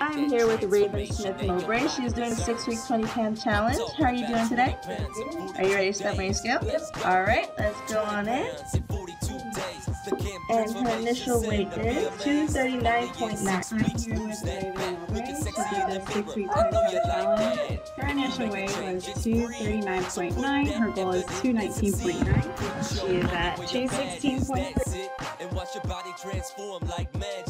I'm here with Raveen Smith Mowbray. She's doing the six week 20 pound challenge. How are you doing today? Are you ready to step on your scale? All right, let's go on in. And her initial weight is 239.9. I'm here with Raveen Mowbray to do the six week 20 pound challenge. Her initial weight was 239.9. Her goal is 219.9. She is at 216.3. And watch your body transform like magic.